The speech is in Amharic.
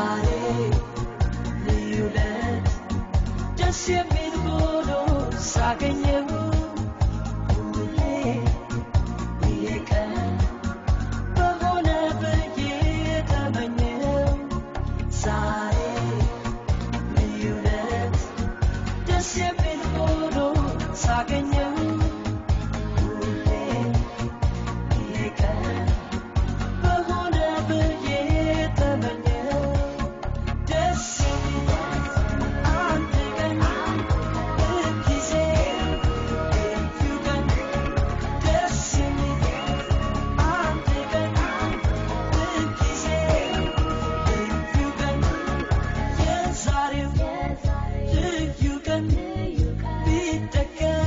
ዛሬ ልዩ ዕለት ደስ የሚል በሆነ ብዬ ተመኘው ዛሬ ልዩ ዕለት ደስ ሳገኘው Zarif, Zarif, you can be taken.